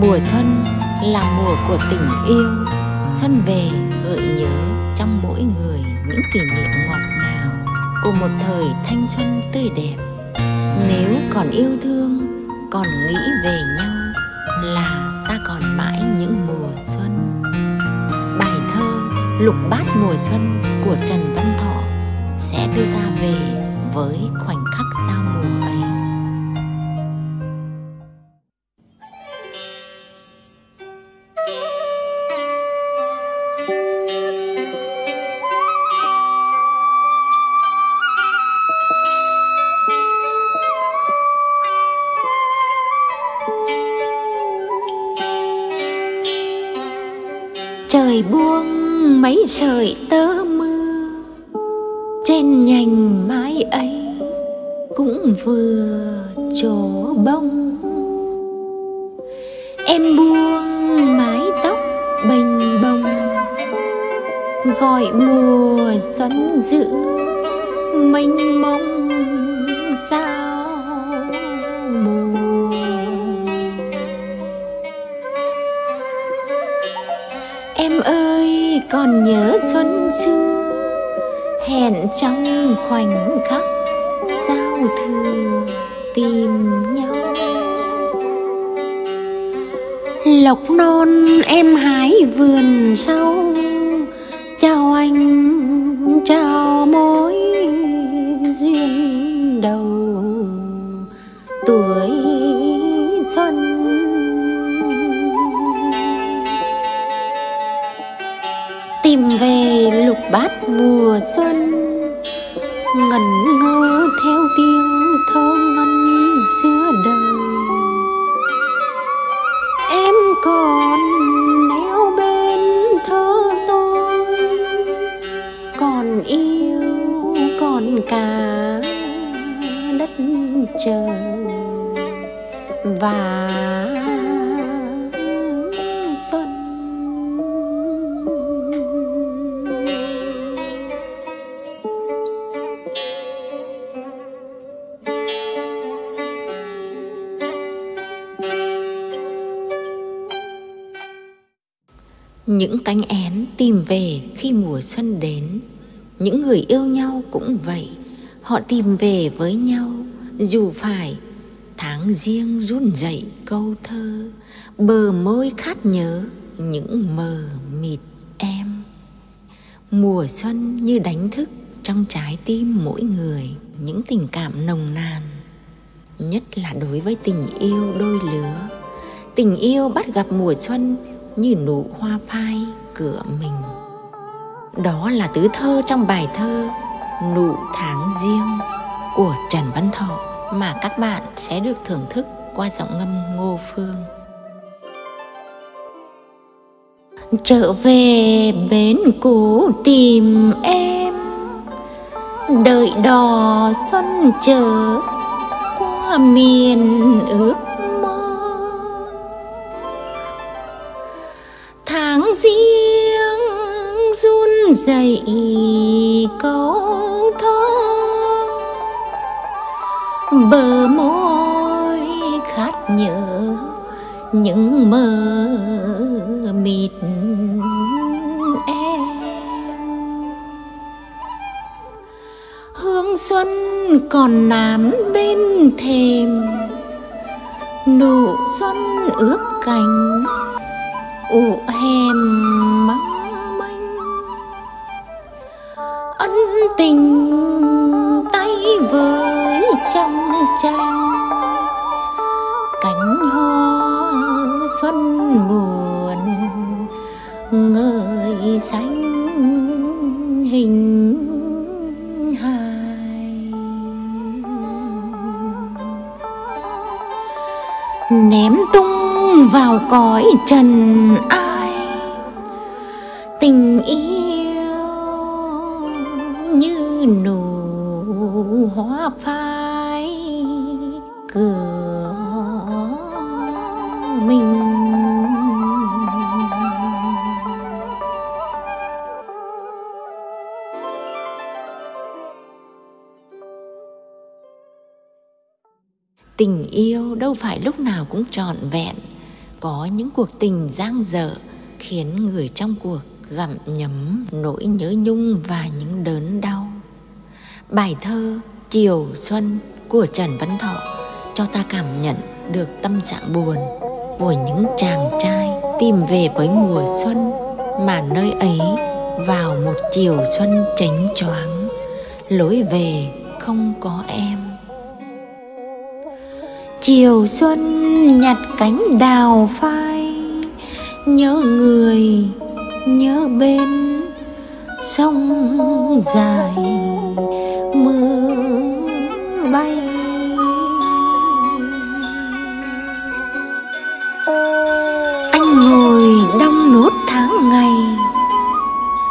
Mùa xuân là mùa của tình yêu. Xuân về gợi nhớ trong mỗi người những kỷ niệm ngọt ngào Của một thời thanh xuân tươi đẹp. Nếu còn yêu thương, còn nghĩ về nhau Là ta còn mãi những mùa xuân. Bài thơ Lục bát mùa xuân của Trần Văn Thọ Sẽ đưa ta về với khoảnh trời buông, mấy sợi tơ mưa. Trên nhành mái ấy cũng vừa trổ bông. Em buông mái tóc bềnh bông gọi mùa xuân giữ mênh mông sao? Còn nhớ xuân xưa hẹn trong khoảnh khắc giao thừa tìm nhau. Lộc non em hái vườn sau chào anh, chào mối duyên đầu. Tuổi tìm về lục bát mùa xuân ngẩn ngơ theo những cánh én tìm về khi mùa xuân đến. Những người yêu nhau cũng vậy, họ tìm về với nhau. Dù phải tháng riêng run dậy câu thơ, bờ môi khát nhớ những mờ mịt em. Mùa xuân như đánh thức trong trái tim mỗi người những tình cảm nồng nàn, nhất là đối với tình yêu đôi lứa. Tình yêu bắt gặp mùa xuân như nụ hoa phai cửa mình. Đó là tứ thơ trong bài thơ nụ tháng riêng của trần văn thọ mà các bạn sẽ được thưởng thức qua giọng ngâm ngô phương. Trở về bến cũ tìm em, đợi đò xuân chờ qua miền ước run dậy câu thơ. Bờ môi khát nhớ những mơ mịt em. Hương xuân còn nán bên thềm, nụ xuân ướp cành, ụ hèm mong tình tay với trong tranh cánh hoa xuân buồn, ngời xanh hình hài. Ném tung vào cõi trần ai nụ hoa phai cửa mình. Tình yêu đâu phải lúc nào cũng trọn vẹn, có những cuộc tình giang dở khiến người trong cuộc gặm nhấm nỗi nhớ nhung và những đớn đau bài thơ chiều xuân của trần văn thọ cho ta cảm nhận được tâm trạng buồn của những chàng trai tìm về với mùa xuân mà nơi ấy vào một chiều xuân chánh choáng. Lối về không có em. Chiều xuân nhặt cánh đào phai, nhớ người, nhớ bên sông dài.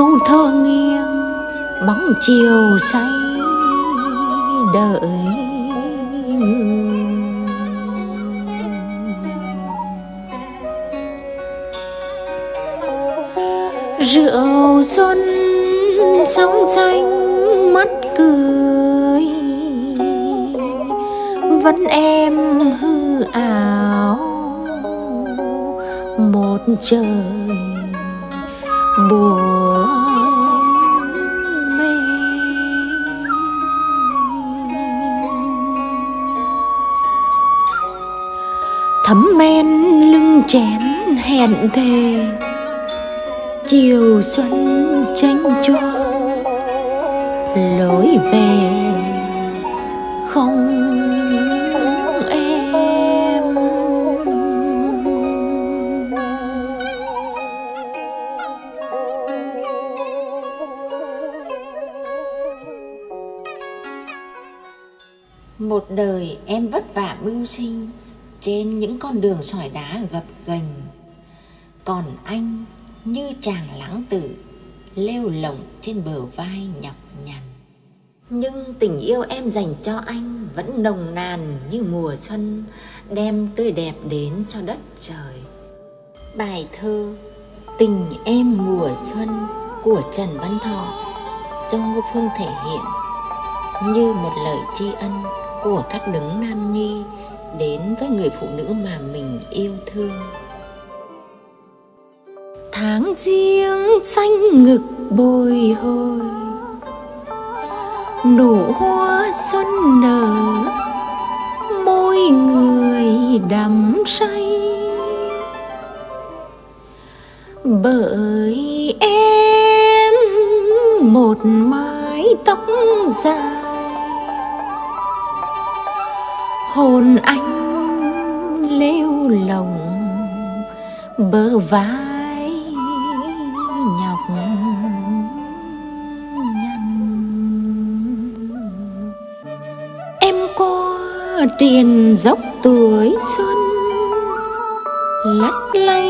Câu thơ nghiêng, bóng chiều say đợi người. Rượu xuân sóng xanh, mắt cười, vẫn em hư ảo, một trời buồn. Hẹn thề. Chiều xuân tranh cho lối về không em. Một đời em vất vả mưu sinh trên những con đường sỏi đá gập ghềnh còn anh như chàng lãng tử, lêu lỏng trên bờ vai nhọc nhằn. Nhưng tình yêu em dành cho anh vẫn nồng nàn như mùa xuân, đem tươi đẹp đến cho đất trời. Bài thơ tình em mùa xuân của trần văn thọ do ngô phương thể hiện như một lời tri ân của các đấng nam nhi đến với người phụ nữ mà mình yêu thương tháng riêng xanh ngực bồi hồi. Nụ hoa xuân nở, môi người đắm say. Bởi em một mái tóc dài, hồn anh lêu lồng bờ vai. Tiền dốc tuổi xuân lắt lay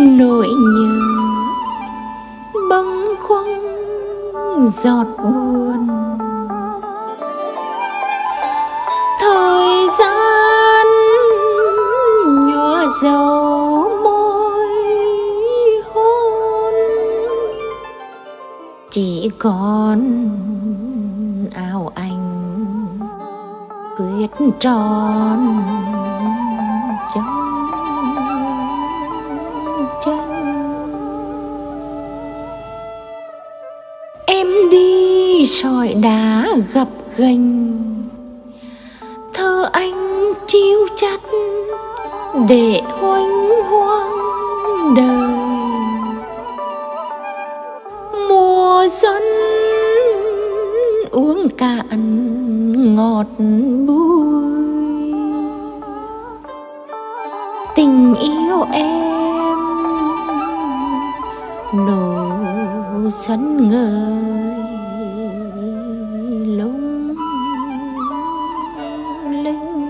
nỗi nhớ, bâng khuâng giọt buồn. Thời gian nhòa dầu môi hôn, chỉ còn quyết tròn chân chân. Em đi sỏi đá gặp gành thơ anh chiêu chắt để hoanh hoang đời. Mùa xuân uống cạn ngọt bùi nổ xuân ngời lung linh.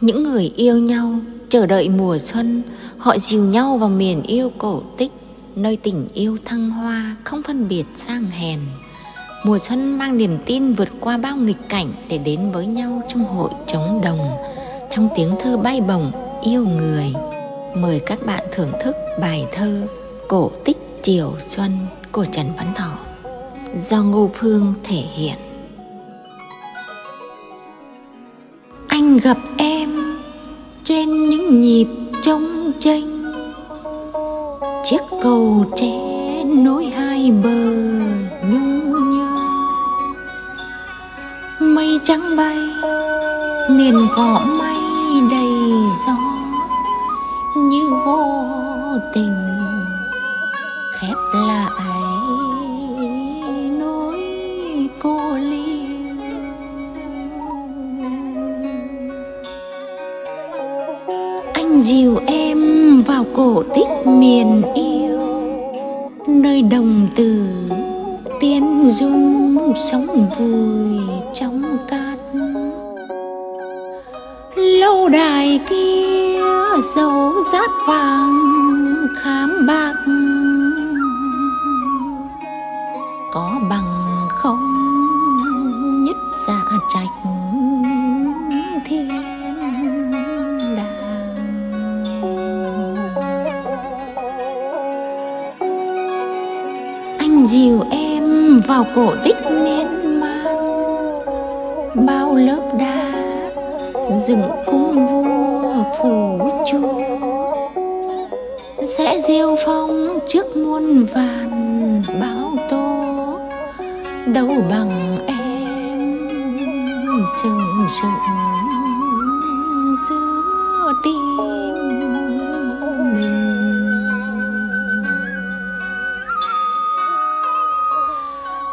Những người yêu nhau chờ đợi mùa xuân, họ dìu nhau vào miền yêu cổ tích, nơi tình yêu thăng hoa không phân biệt sang hèn. Mùa xuân mang niềm tin vượt qua bao nghịch cảnh để đến với nhau trong hội trống đồng. Trong tiếng thơ bay bổng yêu người. Mời các bạn thưởng thức bài thơ cổ tích chiều xuân của trần văn thọ do ngô phương thể hiện. Anh gặp em trên những nhịp trống chênh. Chiếc cầu tre nối hai bờ nhung nhớ mây trắng bay liền cỏ mây gió như vô tình khép lại nỗi cô liêu. Anh dìu em vào cổ tích miền yêu, nơi đồng tử tiên dung sống vui. Kia dấu rát vàng khám bạc có bằng không nhất dạ trạch thiên đàng. Anh dìu em vào cổ tích miên man bao lớp đá dựng cung vua phủ chúa sẽ diêu phong trước muôn vàn bão tố. Đâu bằng em trừng rừng giữa tim mình.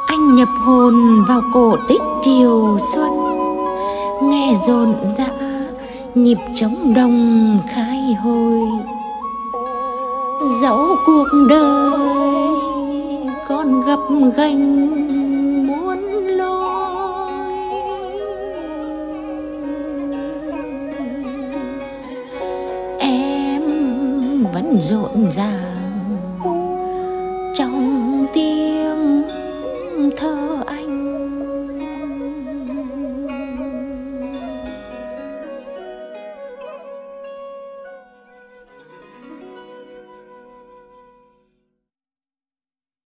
Anh nhập hồn vào cổ tích chiều xuân nghe rộn rã, nhịp trống đồng khai hồi. Dẫu cuộc đời còn gặp gành muôn lối em vẫn rộn ràng trong tiếng thơ